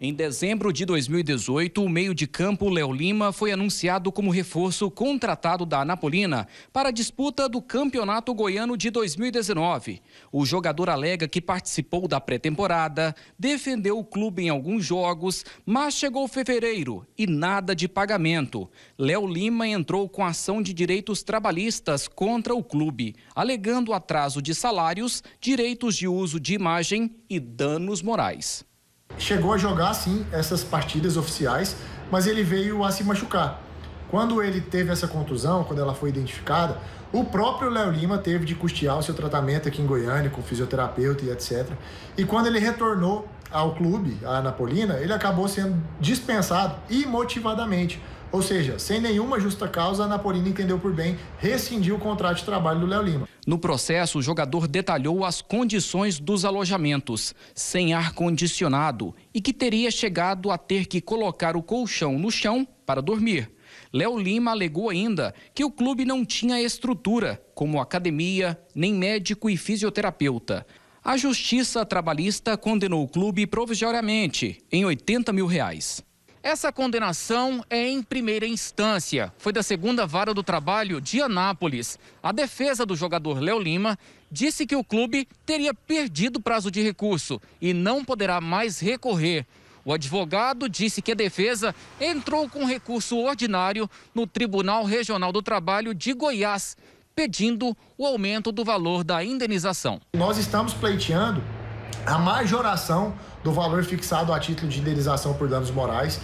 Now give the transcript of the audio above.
Em dezembro de 2018, o meio de campo Léo Lima foi anunciado como reforço contratado da Anapolina para a disputa do Campeonato Goiano de 2019. O jogador alega que participou da pré-temporada, defendeu o clube em alguns jogos, mas chegou fevereiro e nada de pagamento. Léo Lima entrou com ação de direitos trabalhistas contra o clube, alegando atraso de salários, direitos de uso de imagem e danos morais chegou a jogar sim essas partidas oficiais, mas ele veio a se machucar. Quando ele teve essa contusão, quando ela foi identificada, o próprio Léo Lima teve de custear o seu tratamento aqui em Goiânia, com fisioterapeuta e etc. E quando ele retornou ao clube, a Anapolina, ele acabou sendo dispensado imotivadamente ou seja, sem nenhuma justa causa, a Napolina entendeu por bem rescindir o contrato de trabalho do Léo Lima. No processo, o jogador detalhou as condições dos alojamentos, sem ar-condicionado, e que teria chegado a ter que colocar o colchão no chão para dormir. Léo Lima alegou ainda que o clube não tinha estrutura, como academia, nem médico e fisioterapeuta. A Justiça Trabalhista condenou o clube provisoriamente em 80 mil reais. Essa condenação é em primeira instância. Foi da segunda vara do trabalho de Anápolis. A defesa do jogador Léo Lima disse que o clube teria perdido o prazo de recurso e não poderá mais recorrer. O advogado disse que a defesa entrou com recurso ordinário no Tribunal Regional do Trabalho de Goiás, pedindo o aumento do valor da indenização. Nós estamos pleiteando a majoração do valor fixado a título de indenização por danos morais